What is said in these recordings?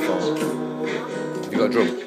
Have you got a drum?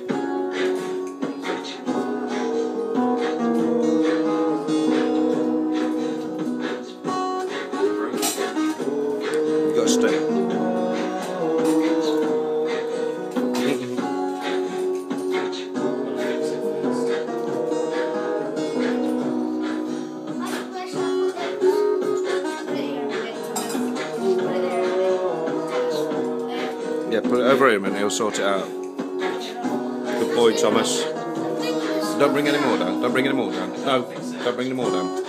Yeah, put it over him and he'll sort it out. Good boy, Thomas. Don't bring any more down. Don't bring any more down. No, don't bring any more down.